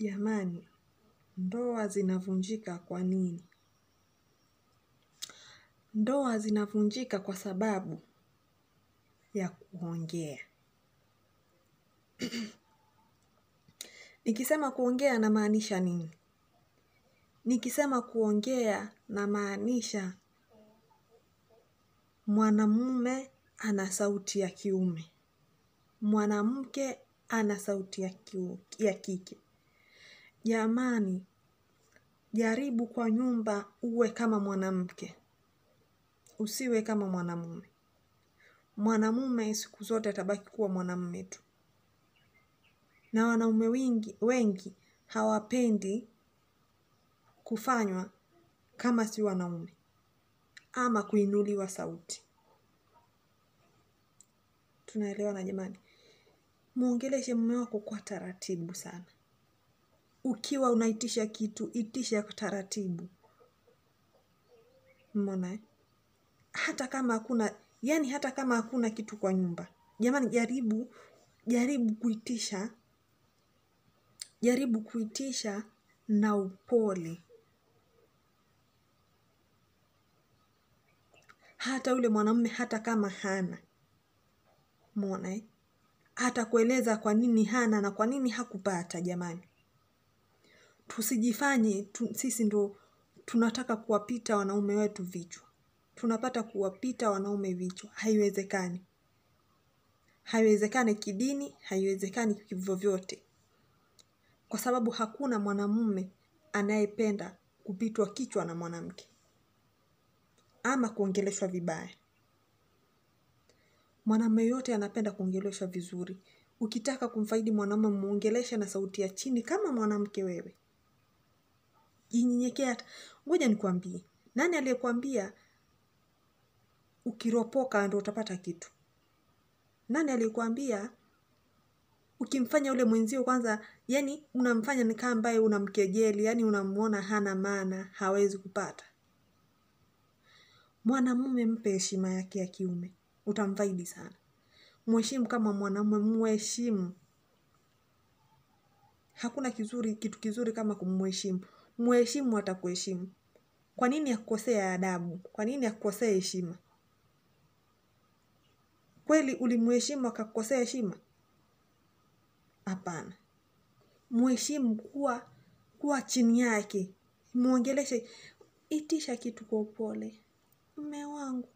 Jamani, ndoa zinavunjika kwa nini? Ndoa zinavunjika kwa sababu ya kuongea. Nikisema kuongea namaanisha nini? Nikisema kuongea namaanisha mwanamume ana sauti ya kiume. Mwanamke ana sauti ya kike. Jamani, jaribu kwa nyumba uwe kama mwanamke. Usiwe kama mwanamume. Mwanamume siku zote atabaki kuwa mwanamume tu. Na wanaume wengi wengi hawapendi kufanywa kama si wanaume ama kuinuliwa sauti. Tunaelewana jamani. Muongeleshe mume wako kwa taratibu sana. Ukiwa unaitisha kitu, itisha kwa taratibu. Umeona eh? Hata kama hakuna, yani, hata kama hakuna kitu kwa nyumba. Jamani jaribu, jaribu kuitisha, jaribu kuitisha na upole. Hata yule mwanamume hata kama hana. Umeona hata kueleza kwa nini hana na kwa nini hakupata jamani. Tusijifanye, tu, sisi ndo tunataka kuwapita wanaume wetu vichwa. Tunapata kuwapita wanaume vichwa. Haiwezekani. Haiwezekani kidini, haiwezekani kivyovyote. Kwa sababu hakuna mwanamume anayependa kupitwa kichwa na mwanamke. Ama kuongeleshwa vibaya. Mwanamume yote anapenda kuongeleshwa vizuri. Ukitaka kumfaidi mwanamume muongeleshe na sauti ya chini kama mwanamke wewe. Jinyenyekee hata. Ngoja nikwambie. Nani aliyekwambia ukiropoka ndo utapata kitu? Nani aliyekwambia ukimfanya ule mwenzio kwanza, yani unamfanya ni kama ambaye unamkejeli, yani unamuona hana maana, hawezi kupata. Mwanamume mpe heshima yake ya kiume. Utamfaidi sana. Mheshimu kama mwanamume, mheshimu. Hakuna kizuri, kitu kizuri kama kumheshimu. Mheshimu atakuheshimu. Kwa nini akukosee adabu? Kwa nini akukosee heshima? Kweli ulimheshimu akakukosea heshima? Hapana. Mheshimu kuwa, kuwa chini yake. Muongeleshe, itisha kitu kwa upole. Mme wangu,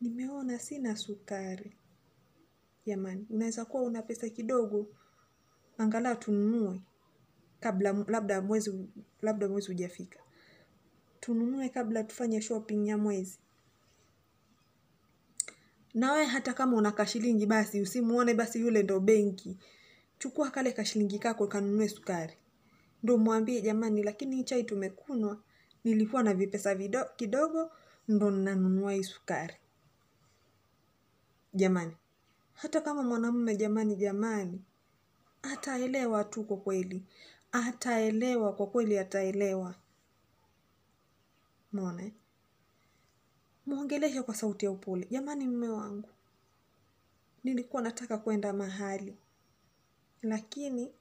nimeona sina sukari. Jamani, unaweza kuwa una pesa kidogo, angalau tununue kabla labda mwezi labda mwezi hujafika. Tununue kabla tufanye shopping ya mwezi. nawe hata kama una kashilingi basi, usimuone basi yule ndo benki. Chukua kale kashilingi kako kanunue sukari. Ndo mwambie jamani, lakini chai tumekunwa nilikuwa na vipesa vido, kidogo, ndo nanunua hii sukari. Jamani, hata kama mwanamume jamani jamani, ataelewa tu kwa kweli. Ataelewa kwa kweli ataelewa. Umeona eh? Muongeleshe kwa sauti ya upole. Jamani mme wangu, nilikuwa nataka kwenda mahali. Lakini,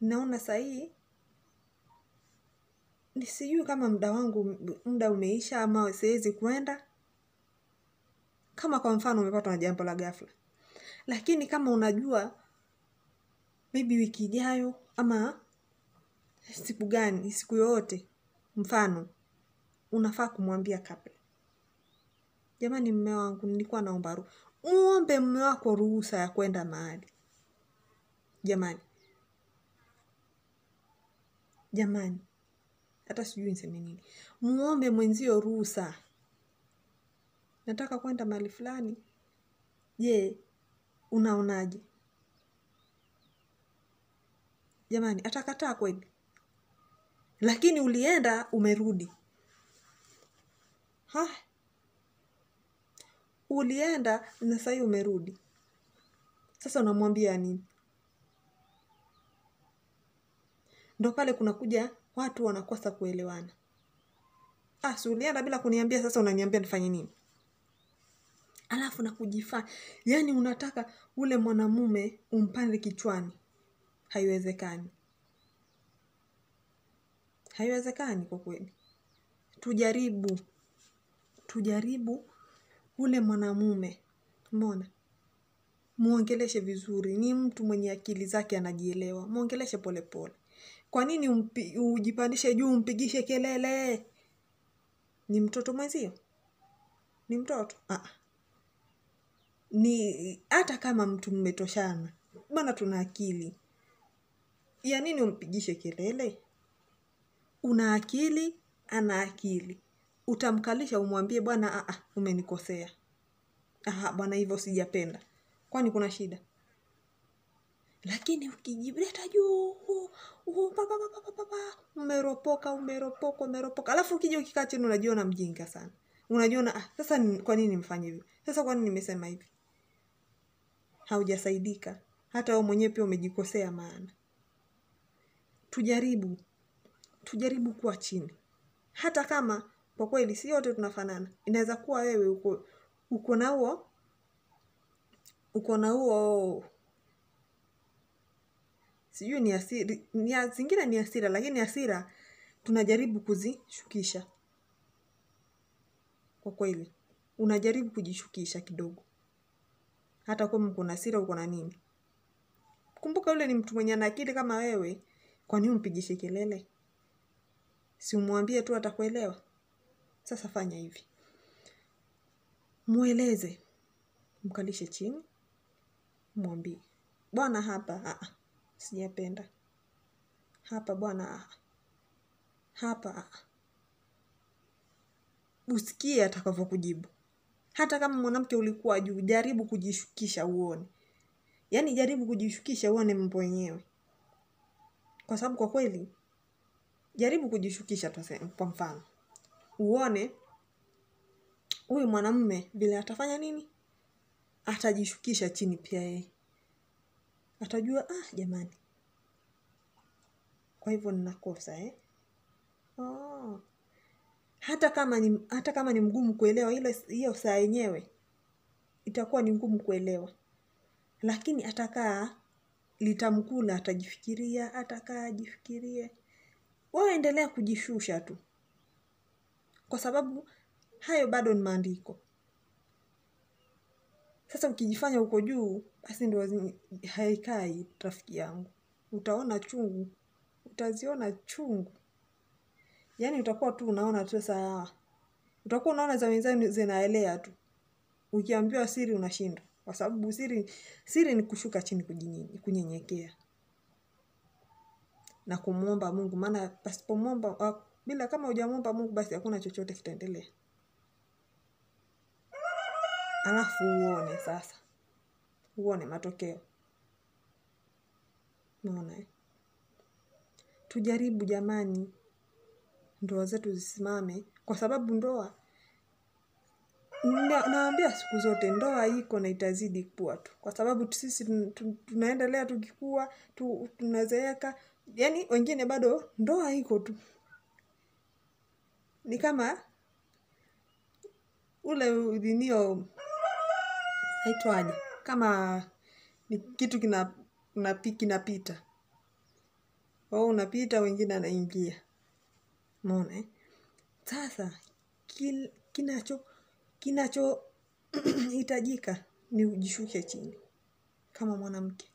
naona ni sijui kama muda wangu, muda umeisha ama siwezi kwenda. Kama kwa mfano umepatwa na jambo la ghafla. Lakini kama unajua, maybe wiki ijayo ama siku gani, siku yoyote, mfano, unafaa kumwambia kabla. Jamani mme wangu, nilikuwa naomba ruhusa. Uombe mme wako ruhusa ya kwenda mahali. Jamani, jamani, hata sijui niseme nini. Muombe mwenzio ruhusa. Nataka kwenda mahali fulani. Je, unaonaje? Jamani, atakataa kweli. Lakini ulienda umerudi. Ha? Ulienda na sahii umerudi. Sasa unamwambia nini? Ndo pale kunakuja watu wanakosa kuelewana. Ah, si ulienda bila kuniambia sasa unaniambia nifanye nini? Alafu na kujifanya. Yaani unataka ule mwanamume umpande kichwani. Haiwezekani. Haiwezekani kwa kweli. Tujaribu. Tujaribu ule mwanamume. Umeona? Muongeleshe vizuri. Ni mtu mwenye akili zake anajielewa. Mwongeleshe polepole kwa nini ujipandishe juu umpigishe kelele? Ni mtoto mwenzio? Ni mtoto? Ah. ni hata kama mtu mmetoshana bana tuna akili? Ya nini umpigishe kelele una akili ana akili. Utamkalisha umwambie bwana "Ah, ah, umenikosea. Bwana hivyo sijapenda. Kwani kuna shida? Lakini ukijileta juu umeropoka umeropoka umeropoka. Alafu ukija ukikaa chini unajiona mjinga sana. Unajiona ah, sasa kwa nini mfanye hivi? Sasa kwa nini nimesema hivi? Haujasaidika. Hata wewe mwenyewe pia umejikosea maana. Tujaribu tujaribu kuwa chini. Hata kama kwa kweli si wote tunafanana inaweza kuwa wewe uko uko na huo uko na huo sijui ni asiri ni zingine ni asira, lakini asira tunajaribu kuzishukisha. Kwa kweli unajaribu kujishukisha kidogo. Hata kama uko na asira, uko na nini. Kumbuka yule ni mtu mwenye ana akili kama wewe kwa nini umpigishe kelele si umwambie tu atakuelewa. Sasa fanya hivi. Mweleze. Mkalishe chini. Mwambie. Bwana hapa ah, ah, sijapenda. Hapa bwana ah, hapa ah. usikie atakavyokujibu. Hata kama mwanamke ulikuwa juu jaribu kujishukisha uone. Yaani jaribu kujishukisha uone mambo wenyewe kwa sababu kwa kweli jaribu kujishukisha tuseme kwa mfano. Uone huyu mwanamume vile atafanya nini? Atajishukisha chini pia yeye. Atajua ah jamani. Kwa hivyo ninakosa eh? oh. hata kama ni hata kama ni mgumu kuelewa ile hiyo saa yenyewe itakuwa ni ngumu kuelewa. Lakini atakaa litamkula atajifikiria atakaa ajifikirie wewe endelea kujishusha tu. Kwa sababu hayo bado ni maandiko. Sasa ukijifanya huko juu basi ndo haikai rafiki yangu. Utaona chungu. Utaziona chungu. Yaani utakuwa tu unaona tu sawa utakuwa unaona za wenzani zinaelea tu. Ukiambiwa siri unashindwa kwa sababu siri siri ni kushuka chini kunyenyekea na kumwomba mungu. Maana pasipomwomba ah, bila kama hujamwomba mungu basi hakuna chochote kitaendelea. Alafu uone sasa. Uone matokeo. Naona eh? tujaribu jamani ndoa zetu zisimame. Kwa sababu ndoa na- naambia siku zote ndoa iko na itazidi kuwa tu. Kwa sababu sisi tun- tun- tunaendelea tukikua tu, tunazeeka yaani wengine bado ndoa iko tu. Ni kama ule udhinio aitwaje kama ni kitu kina kinapita. Wao unapita wengine anaingia. Mona eh? sasa kil, kinacho hitajika ni ujishuke chini kama mwanamke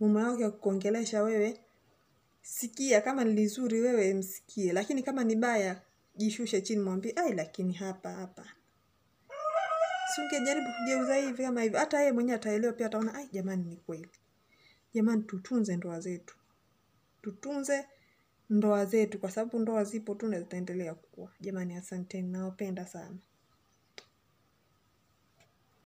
mume wake akikuongelesha wewe sikia kama ni wewe msikie lakini kama ni baya jishushe chini mwambie ai lakini hapa hapa. Si ungejaribu kugeuza hivi kama hivi. Hata yeye mwenyewe ataelewa pia ataona ai jamani ni kweli. Jamani tutunze ndoa zetu. Tutunze ndoa zetu kwa sababu ndoa zipo tu na zitaendelea kukua jamani asanteni nawapenda sana